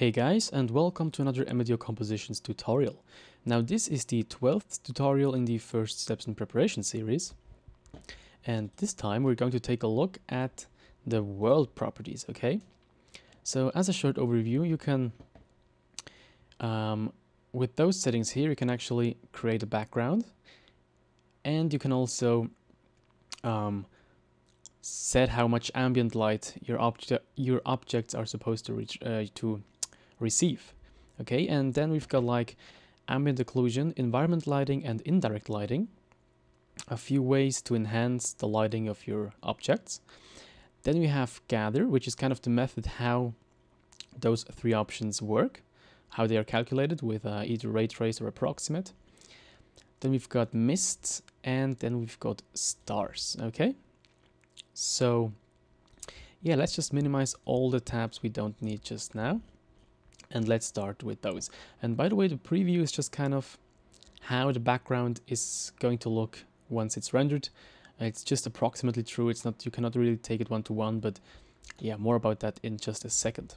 Hey guys and welcome to another Amadeo Compositions tutorial. Now this is the 12th tutorial in the first steps in preparation series and this time we're going to take a look at the world properties, okay? So as a short overview you can, um, with those settings here you can actually create a background and you can also um, set how much ambient light your, obje your objects are supposed to reach uh, to receive. Okay, and then we've got like ambient occlusion, environment lighting, and indirect lighting. A few ways to enhance the lighting of your objects. Then we have gather, which is kind of the method how those three options work, how they are calculated with uh, either ray trace or approximate. Then we've got mists, and then we've got stars, okay? So yeah, let's just minimize all the tabs we don't need just now and let's start with those. And by the way, the preview is just kind of how the background is going to look once it's rendered. It's just approximately true. It's not you cannot really take it one to one, but yeah, more about that in just a second.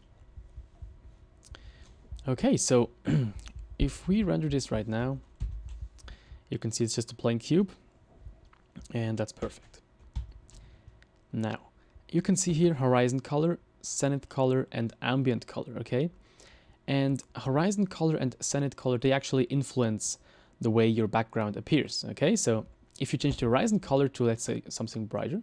Okay, so if we render this right now, you can see it's just a plain cube, and that's perfect. Now, you can see here horizon color, zenith color, and ambient color, okay? And horizon color and zenith color, they actually influence the way your background appears, okay? So if you change the horizon color to, let's say, something brighter,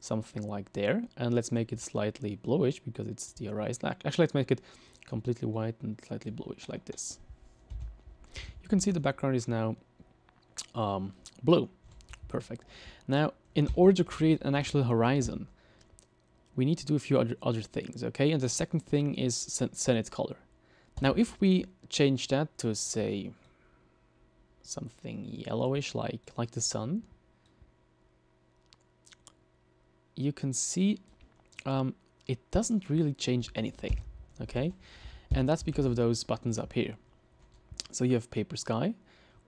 something like there, and let's make it slightly bluish because it's the horizon. Actually, let's make it completely white and slightly bluish like this. You can see the background is now um, blue. Perfect. Now, in order to create an actual horizon, we need to do a few other, other things, okay? And the second thing is zenith color. Now, if we change that to, say, something yellowish like, like the sun, you can see um, it doesn't really change anything, okay? And that's because of those buttons up here. So you have paper sky,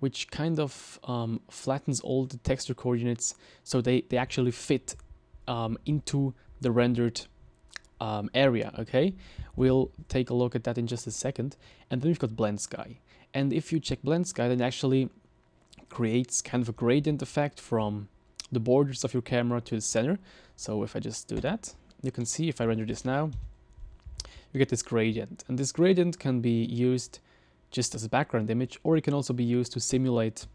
which kind of um, flattens all the texture coordinates so they, they actually fit um, into the rendered um, area, okay? We'll take a look at that in just a second. And then we've got blend sky. And if you check blend sky, then actually creates kind of a gradient effect from the borders of your camera to the center. So if I just do that, you can see if I render this now, you get this gradient. And this gradient can be used just as a background image, or it can also be used to simulate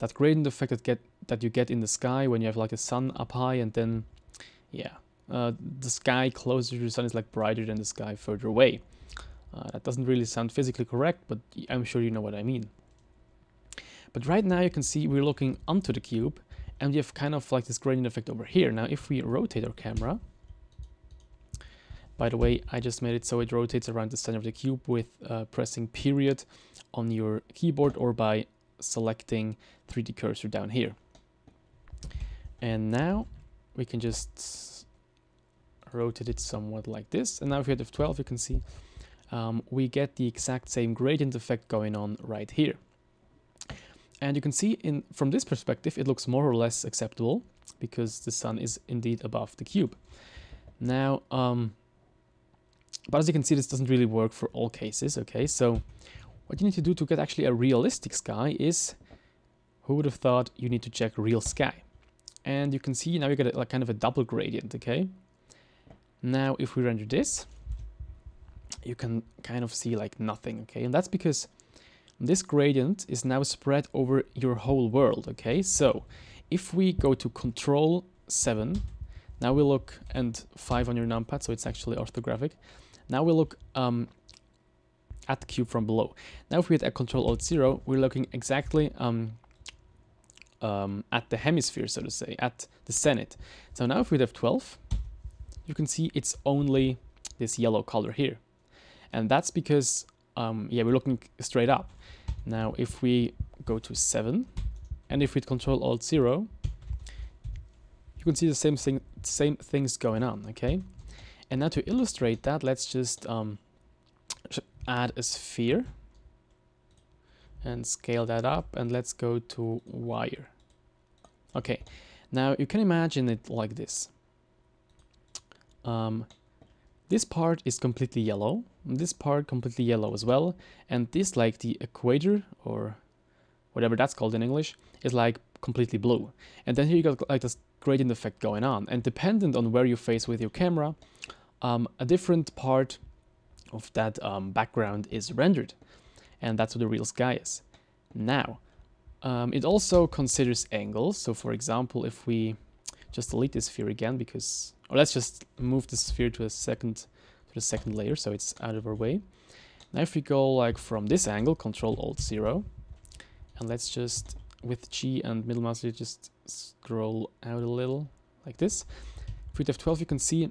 that gradient effect that get that you get in the sky when you have like a sun up high and then yeah uh, the sky closer to the sun is like brighter than the sky further away. Uh, that doesn't really sound physically correct, but I'm sure you know what I mean. But right now you can see we're looking onto the cube and we have kind of like this gradient effect over here. Now if we rotate our camera, by the way, I just made it so it rotates around the center of the cube with uh, pressing period on your keyboard or by selecting 3D cursor down here. And now we can just rotate it somewhat like this. And now if we have 12, you can see um, we get the exact same gradient effect going on right here. And you can see in from this perspective, it looks more or less acceptable because the sun is indeed above the cube. Now, um, but as you can see, this doesn't really work for all cases, okay? So what you need to do to get actually a realistic sky is, who would have thought you need to check real sky? And you can see now you get a, like kind of a double gradient, okay? Now, if we render this, you can kind of see like nothing, okay? And that's because this gradient is now spread over your whole world, okay? So if we go to control 7, now we look, and 5 on your numpad, so it's actually orthographic. Now we look um, at the cube from below. Now if we hit a control alt 0, we're looking exactly um, um, at the hemisphere, so to say, at the zenith. So now if we have 12, you can see it's only this yellow color here. And that's because, um, yeah, we're looking straight up. Now, if we go to 7, and if we control alt 0, you can see the same thing, same things going on, okay? And now to illustrate that, let's just um, add a sphere and scale that up, and let's go to wire. Okay, now you can imagine it like this. Um, this part is completely yellow, this part completely yellow as well, and this like the equator or whatever that's called in English is like completely blue. And then here you got like this gradient effect going on, and dependent on where you face with your camera, um, a different part of that um, background is rendered, and that's what the real sky is. Now, um, it also considers angles. So, for example, if we just delete this sphere again because or let's just move the sphere to a second to the second layer so it's out of our way. Now if we go like from this angle, Control Alt 0, and let's just with G and middle mouse you just scroll out a little like this. If we have 12 you can see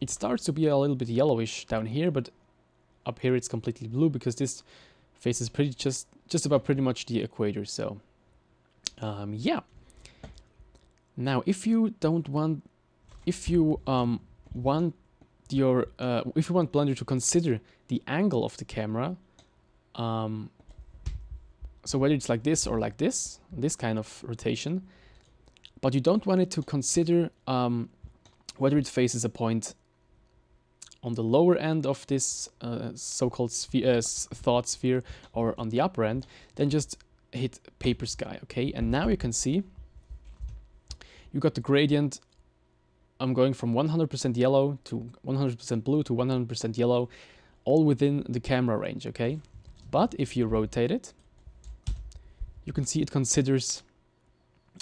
it starts to be a little bit yellowish down here, but up here it's completely blue because this face is pretty just just about pretty much the equator. So um, yeah. Now if you don't want if you um, want your uh, if you want Blender to consider the angle of the camera, um, so whether it's like this or like this, this kind of rotation, but you don't want it to consider um, whether it faces a point on the lower end of this uh, so-called uh, thought sphere or on the upper end, then just hit paper sky, okay? And now you can see you got the gradient I'm going from 100% yellow to 100% blue to 100% yellow, all within the camera range, okay? But if you rotate it, you can see it considers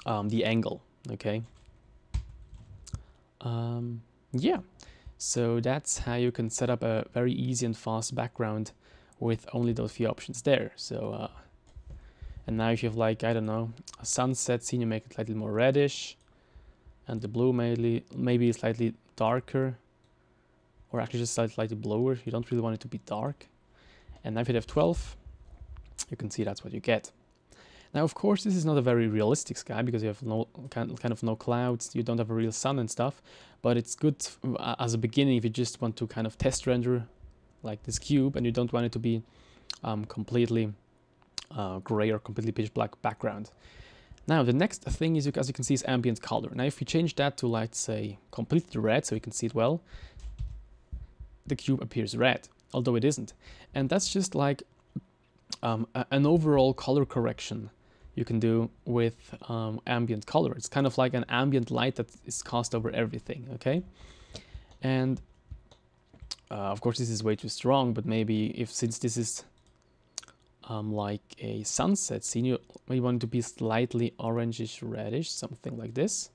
um, the angle, okay? Um, yeah, so that's how you can set up a very easy and fast background with only those few options there. So, uh, and now if you have like, I don't know, a sunset scene, you make it slightly more reddish and the blue maybe maybe slightly darker or actually just slightly bluer. You don't really want it to be dark. And now if you have 12 you can see that's what you get. Now of course this is not a very realistic sky because you have no kind of no clouds. You don't have a real sun and stuff. But it's good as a beginning if you just want to kind of test render like this cube and you don't want it to be um, completely uh, gray or completely pitch black background now the next thing is, as you can see, is ambient color. Now if you change that to, let's say, completely red, so you can see it well, the cube appears red, although it isn't. And that's just like um, an overall color correction you can do with um, ambient color. It's kind of like an ambient light that is cast over everything, okay? And uh, of course this is way too strong, but maybe if since this is um, like a sunset scene, you may want to be slightly orangish reddish, something like this.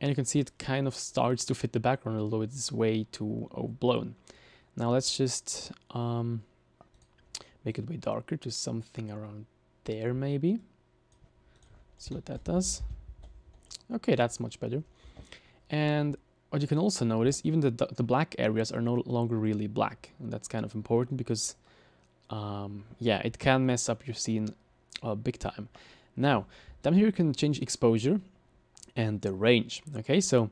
And you can see it kind of starts to fit the background, although it's way too overblown. Now let's just um, make it way darker to something around there maybe. See what that does. Okay, that's much better. And what you can also notice, even the, the black areas are no longer really black. And that's kind of important because, um, yeah, it can mess up your scene uh, big time. Now, down here you can change exposure and the range. Okay, so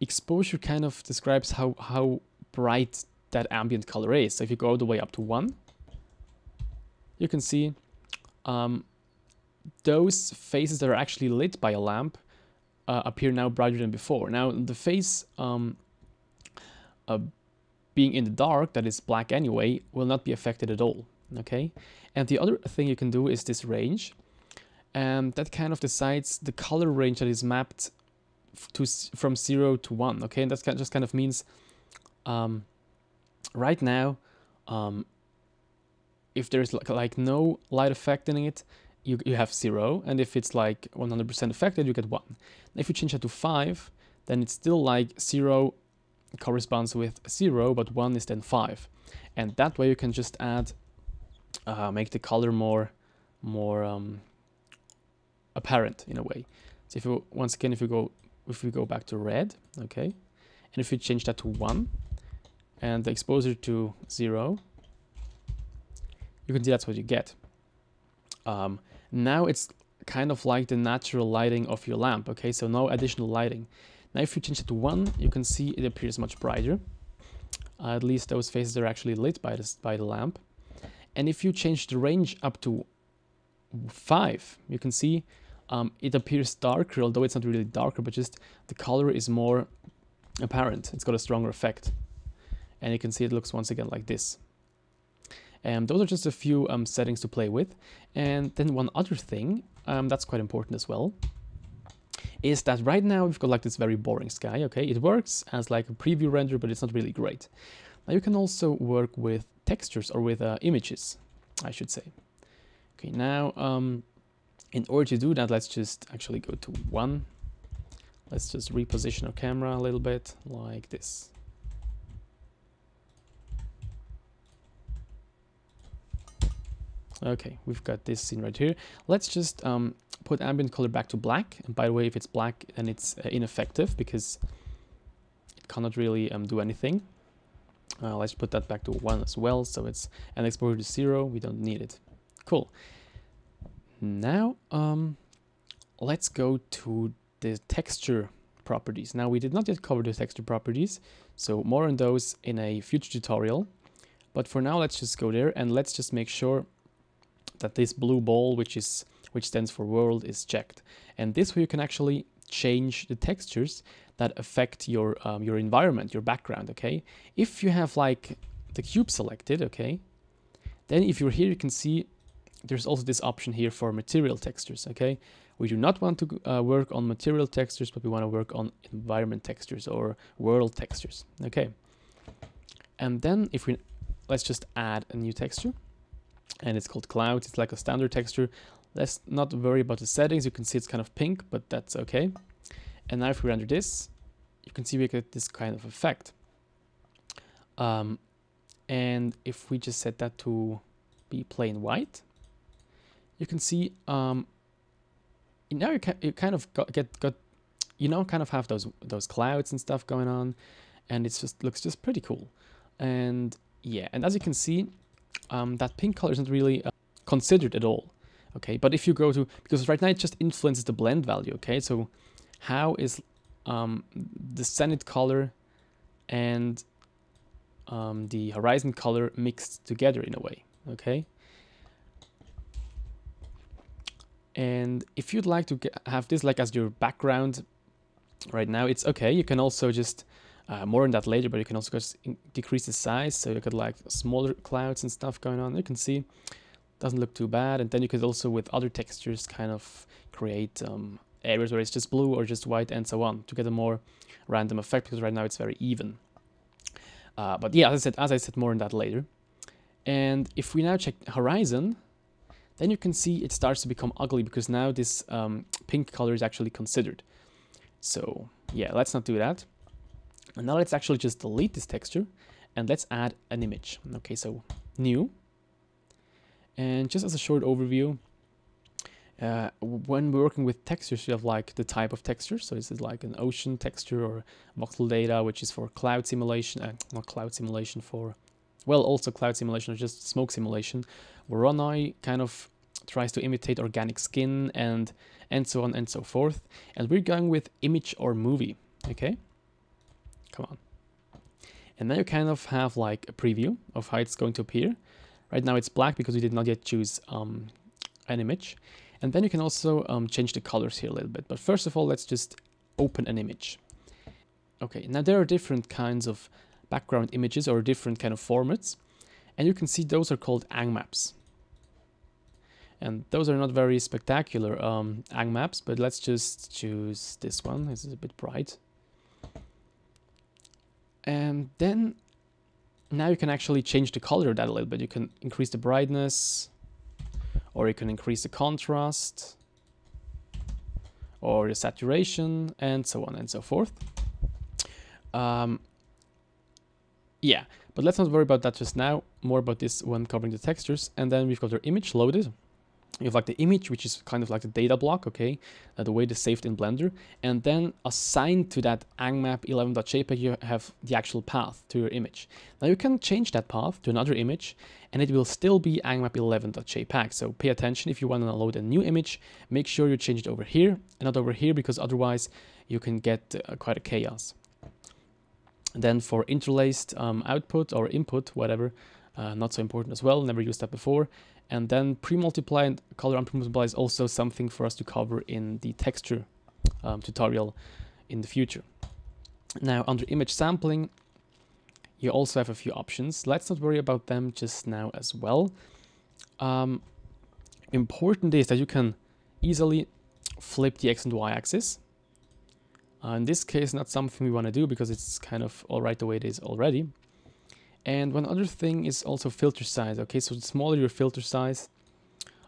exposure kind of describes how, how bright that ambient color is. So if you go all the way up to 1, you can see um, those faces that are actually lit by a lamp uh, appear now brighter than before. Now the face um, uh, being in the dark, that is black anyway, will not be affected at all. Okay, and the other thing you can do is this range, and that kind of decides the color range that is mapped to from zero to one. Okay, and that just kind of means um, right now, um, if there's like, like no light effect in it, you, you have 0, and if it's like 100% affected, you get 1. If you change that to 5, then it's still like 0 corresponds with 0, but 1 is then 5. And that way you can just add, uh, make the color more, more um, apparent in a way. So if you, once again, if you go, if we go back to red, okay, and if you change that to 1, and the exposure to 0, you can see that's what you get. Um, now it's kind of like the natural lighting of your lamp, okay? So no additional lighting. Now if you change it to 1, you can see it appears much brighter. Uh, at least those faces are actually lit by, this, by the lamp. And if you change the range up to 5, you can see um, it appears darker, although it's not really darker, but just the color is more apparent. It's got a stronger effect. And you can see it looks once again like this. And those are just a few um, settings to play with. And then one other thing um, that's quite important as well is that right now we've got like this very boring sky, okay? It works as like a preview render, but it's not really great. Now you can also work with textures or with uh, images, I should say. Okay, now um, in order to do that, let's just actually go to one. Let's just reposition our camera a little bit like this. Okay, we've got this scene right here. Let's just um, put ambient color back to black. And by the way, if it's black, then it's uh, ineffective because it cannot really um, do anything. Uh, let's put that back to 1 as well, so it's an exposure to 0, we don't need it. Cool. Now, um, let's go to the texture properties. Now, we did not yet cover the texture properties, so more on those in a future tutorial. But for now, let's just go there and let's just make sure that this blue ball, which is which stands for world, is checked. And this way you can actually change the textures that affect your um, your environment, your background. Okay, if you have like the cube selected, okay, then if you're here, you can see there's also this option here for material textures. Okay, we do not want to uh, work on material textures, but we want to work on environment textures or world textures. Okay, and then if we let's just add a new texture and it's called clouds. It's like a standard texture. Let's not worry about the settings. You can see it's kind of pink, but that's okay. And now if we render this, you can see we get this kind of effect. Um, and if we just set that to be plain white, you can see um, now you, you kind of got, get got you know kind of have those those clouds and stuff going on, and it's just looks just pretty cool. And yeah, and as you can see, um, that pink color isn't really uh, considered at all. Okay, but if you go to, because right now it just influences the blend value, okay? So how is um, the zenith color and um, the horizon color mixed together in a way, okay? And if you'd like to get, have this like as your background right now, it's okay. You can also just uh, more on that later, but you can also decrease the size, so you got like smaller clouds and stuff going on. You can see doesn't look too bad, and then you could also with other textures kind of create um, areas where it's just blue or just white and so on to get a more random effect because right now it's very even. Uh, but yeah, as I said, as I said, more on that later. And if we now check horizon, then you can see it starts to become ugly because now this um, pink color is actually considered. So yeah, let's not do that. And now let's actually just delete this texture and let's add an image. Okay, so new. And just as a short overview, uh, when we're working with textures, you have like the type of texture. So this is like an ocean texture or voxel data, which is for cloud simulation, uh, not cloud simulation for, well, also cloud simulation or just smoke simulation. Voronoi kind of tries to imitate organic skin and and so on and so forth. And we're going with image or movie, okay? Come on. And then you kind of have like a preview of how it's going to appear. Right now it's black because we did not yet choose um, an image. And then you can also um, change the colors here a little bit. But first of all, let's just open an image. Okay, now there are different kinds of background images or different kind of formats. And you can see those are called ang maps. And those are not very spectacular um, ang maps, but let's just choose this one. This is a bit bright. And then now you can actually change the color of that a little bit. You can increase the brightness or you can increase the contrast or the saturation and so on and so forth. Um, yeah, but let's not worry about that just now. More about this when covering the textures. And then we've got our image loaded you have like the image, which is kind of like the data block, okay, uh, the way it's saved in Blender, and then assigned to that angmap 11.jpg, you have the actual path to your image. Now you can change that path to another image, and it will still be angmap 11.jpg. So pay attention if you want to load a new image, make sure you change it over here and not over here, because otherwise you can get uh, quite a chaos. Then for interlaced um, output or input, whatever, uh, not so important as well, never used that before. And then pre-multiply and color unpre-multiply is also something for us to cover in the texture um, tutorial in the future. Now under image sampling, you also have a few options. Let's not worry about them just now as well. Um, important is that you can easily flip the x and y axis. Uh, in this case, not something we want to do because it's kind of all right the way it is already. And one other thing is also filter size. Okay, so the smaller your filter size,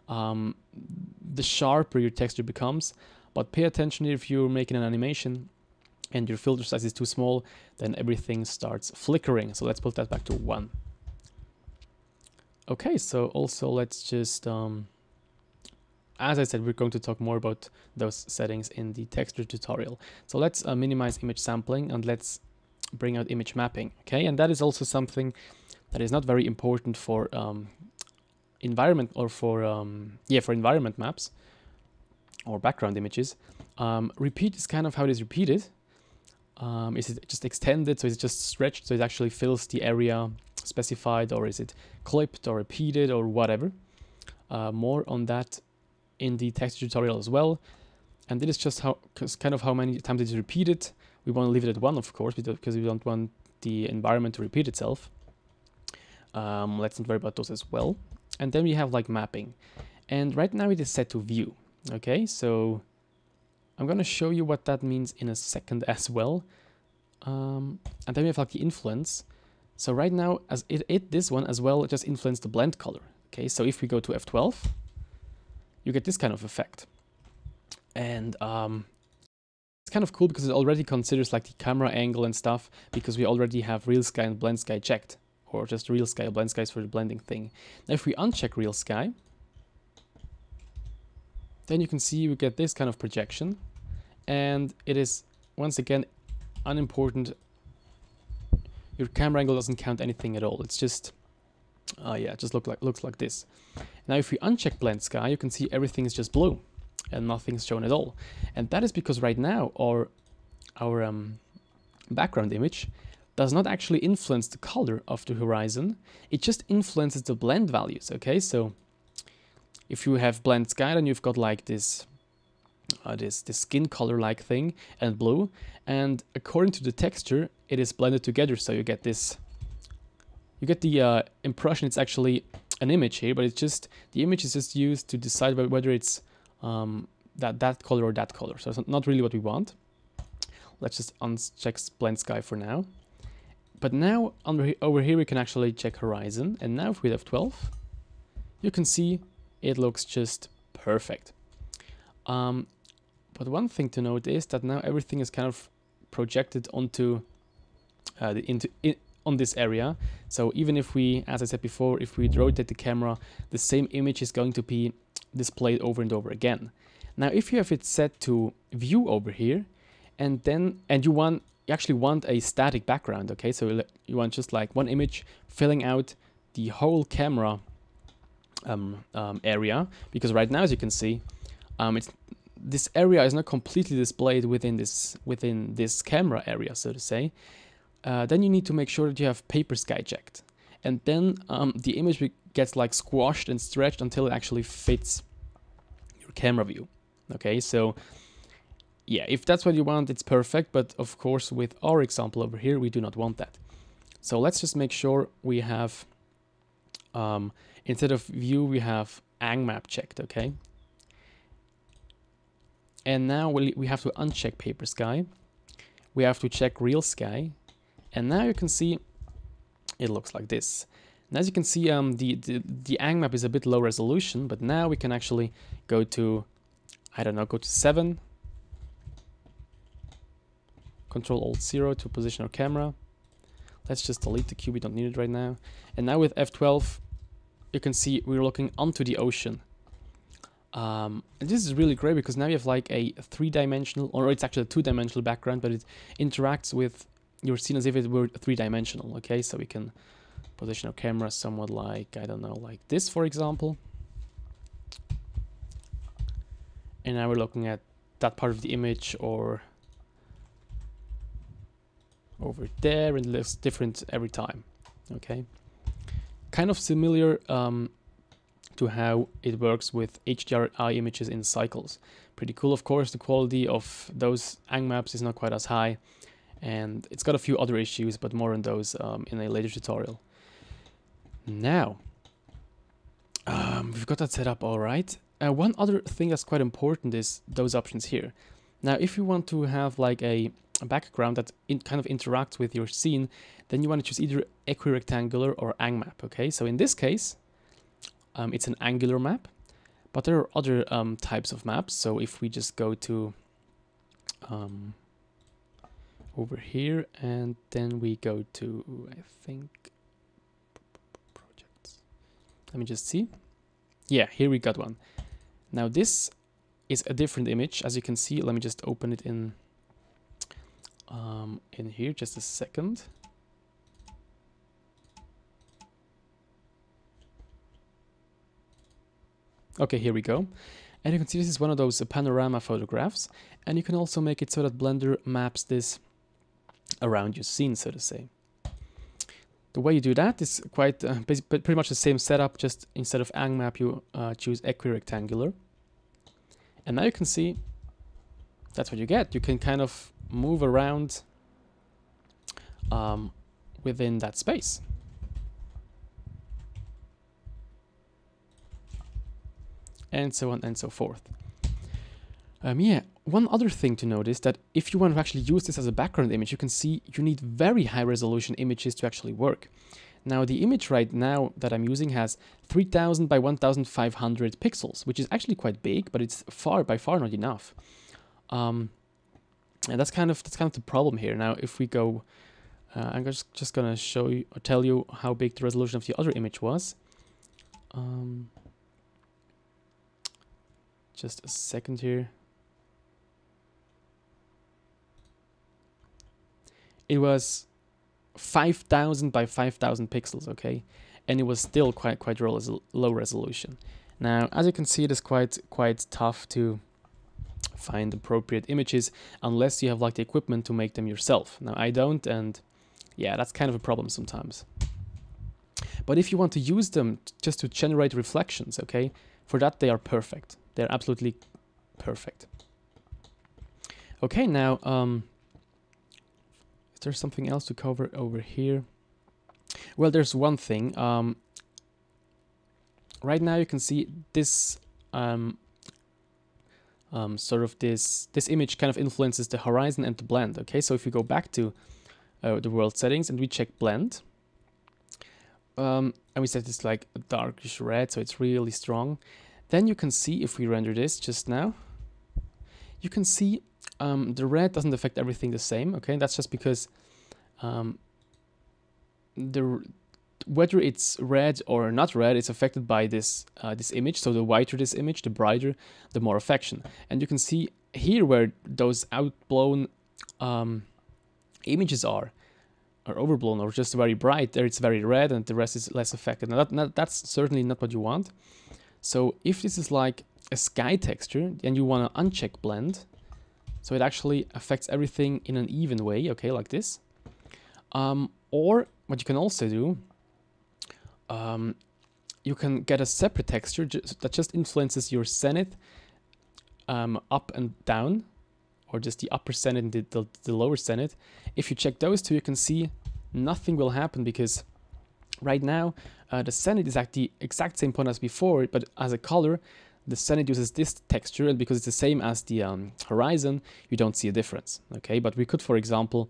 um, the sharper your texture becomes. But pay attention if you're making an animation and your filter size is too small, then everything starts flickering. So let's put that back to one. Okay, so also let's just, um, as I said, we're going to talk more about those settings in the texture tutorial. So let's uh, minimize image sampling and let's bring out image mapping. Okay, and that is also something that is not very important for um, environment or for, um, yeah, for environment maps or background images. Um, repeat is kind of how it is repeated. Um, is it just extended, so is it just stretched, so it actually fills the area specified, or is it clipped or repeated or whatever? Uh, more on that in the texture tutorial as well. And this is just how, kind of how many times it is repeated. We want to leave it at one, of course, because we don't want the environment to repeat itself. Um, let's not worry about those as well. And then we have like mapping. And right now it is set to view. Okay, so I'm going to show you what that means in a second as well. Um, and then we have like the influence. So right now, as it, it this one as well just influenced the blend color. Okay, so if we go to F12, you get this kind of effect. And um, it's kind of cool because it already considers like the camera angle and stuff because we already have real sky and blend sky checked or just real sky blend skies for the blending thing. Now if we uncheck real sky, then you can see we get this kind of projection and it is once again unimportant. Your camera angle doesn't count anything at all. It's just uh, yeah it just look like looks like this. Now if we uncheck blend sky you can see everything is just blue and nothing's shown at all. And that is because right now our our um, background image does not actually influence the color of the horizon. It just influences the blend values okay? So if you have blend sky, then you've got like this uh, this, this skin color like thing and blue. And according to the texture it is blended together. So you get this you get the uh, impression it's actually an image here but it's just the image is just used to decide whether it's um, that that color or that color so it's not really what we want let's just uncheck blend sky for now but now under, over here we can actually check horizon and now if we have 12 you can see it looks just perfect. Um, but one thing to note is that now everything is kind of projected onto uh, the, into in, on this area. So even if we, as I said before, if we rotate the camera, the same image is going to be displayed over and over again. Now, if you have it set to view over here, and then and you want you actually want a static background, okay? So you want just like one image filling out the whole camera um, um, area because right now as you can see um, it's this area is not completely displayed within this within this camera area so to say uh, then you need to make sure that you have paper sky checked and then um, the image gets like squashed and stretched until it actually fits your camera view okay so yeah if that's what you want it's perfect but of course with our example over here we do not want that so let's just make sure we have um, Instead of view, we have AngMap checked, okay? And now we we have to uncheck Paper Sky. We have to check Real Sky. And now you can see it looks like this. And as you can see, um, the, the, the AngMap is a bit low resolution, but now we can actually go to, I don't know, go to 7. Control Alt 0 to position our camera. Let's just delete the cube, we don't need it right now. And now with F12, you can see we're looking onto the ocean. Um, and this is really great because now you have like a three-dimensional, or it's actually a two-dimensional background, but it interacts with your scene as if it were three-dimensional, okay? So we can position our camera somewhat like, I don't know, like this, for example. And now we're looking at that part of the image or over there, and it looks different every time, okay? kind of similar um, to how it works with HDRI images in cycles. Pretty cool, of course, the quality of those Ang maps is not quite as high, And it's got a few other issues, but more on those um, in a later tutorial. Now, um, we've got that set up all right. Uh, one other thing that's quite important is those options here. Now, if you want to have like a, background that in, kind of interacts with your scene, then you want to choose either equirectangular or angmap, okay? So in this case, um, it's an angular map, but there are other um, types of maps. So if we just go to um, over here and then we go to, I think. Let me just see. Yeah, here we got one. Now this is a different image. As you can see, let me just open it in um, in here just a second. Okay, here we go. And you can see this is one of those panorama photographs. And you can also make it so that Blender maps this around your scene, so to say. The way you do that is quite uh, pretty much the same setup, just instead of angmap, you uh, choose equirectangular. And now you can see that's what you get. You can kind of move around um, within that space. And so on and so forth. Um, yeah, one other thing to notice that if you want to actually use this as a background image, you can see you need very high resolution images to actually work. Now the image right now that I'm using has 3000 by 1500 pixels, which is actually quite big, but it's far by far not enough. Um, and that's kind of that's kind of the problem here. Now if we go, uh, I'm just just gonna show you or tell you how big the resolution of the other image was. Um, just a second here. It was 5000 by 5000 pixels, okay? And it was still quite quite low resolution. Now, as you can see, it is quite quite tough to find appropriate images unless you have like the equipment to make them yourself. Now, I don't, and yeah, that's kind of a problem sometimes. But if you want to use them just to generate reflections, okay, for that they are perfect. They're absolutely perfect. Okay, now um, is there something else to cover over here? Well, there's one thing. Um, right now you can see this um, um, sort of this this image kind of influences the horizon and the blend. Okay, so if we go back to uh, the world settings and we check blend, um, and we set this like a darkish red, so it's really strong. Then you can see if we render this just now, you can see um, the red doesn't affect everything the same, okay? That's just because um, the whether it's red or not red is affected by this uh, this image. So the whiter this image, the brighter, the more affection. And you can see here where those outblown um, images are, are overblown or just very bright. There it's very red and the rest is less affected. Now that, that, that's certainly not what you want. So if this is like a sky texture and you want to uncheck blend, so it actually affects everything in an even way, okay, like this. Um, or what you can also do, um, you can get a separate texture that just influences your zenith um, up and down, or just the upper zenith and the, the, the lower zenith. If you check those two, you can see nothing will happen because right now uh, the zenith is at the exact same point as before, but as a color, the zenith uses this texture, and because it's the same as the um, horizon, you don't see a difference, okay? But we could, for example,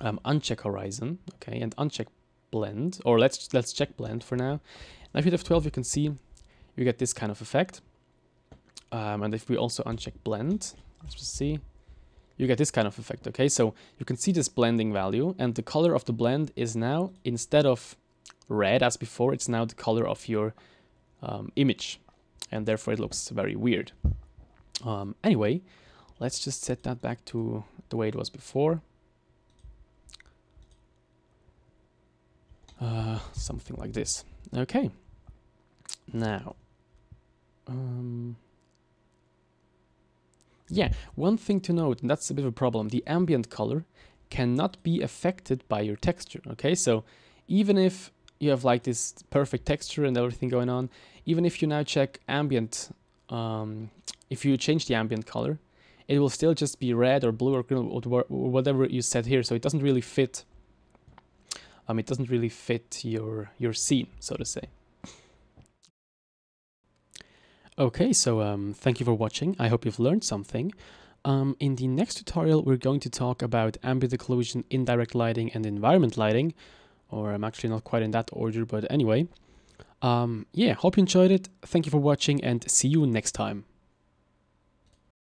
um, uncheck horizon, okay, and uncheck blend, or let's let's check blend for now. Now if you have 12, you can see you get this kind of effect. Um, and if we also uncheck blend, let's just see, you get this kind of effect, okay? So you can see this blending value, and the color of the blend is now, instead of red as before, it's now the color of your um, image, and therefore it looks very weird. Um, anyway, let's just set that back to the way it was before. Uh, something like this. Okay. Now, um, yeah, one thing to note, and that's a bit of a problem, the ambient color cannot be affected by your texture, okay? So even if you have like this perfect texture and everything going on, even if you now check ambient, um, if you change the ambient color, it will still just be red or blue or green or whatever you set here. So it doesn't really fit. Um, it doesn't really fit your your scene, so to say. Okay, so um, thank you for watching. I hope you've learned something. Um, in the next tutorial, we're going to talk about ambient occlusion, indirect lighting, and environment lighting. Or I'm actually not quite in that order, but anyway. Um, yeah, hope you enjoyed it. Thank you for watching and see you next time.